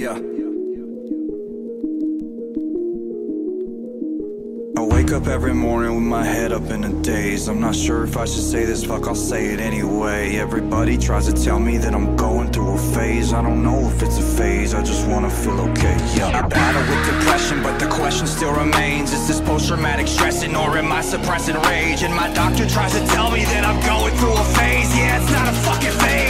Yeah. I wake up every morning with my head up in a daze. I'm not sure if I should say this, fuck, I'll say it anyway. Everybody tries to tell me that I'm going through a phase. I don't know if it's a phase, I just wanna feel okay. Yeah. I battle with depression, but the question still remains Is this post traumatic stressing or am I suppressing rage? And my doctor tries to tell me that I'm going through a phase. Yeah, it's not a fucking phase,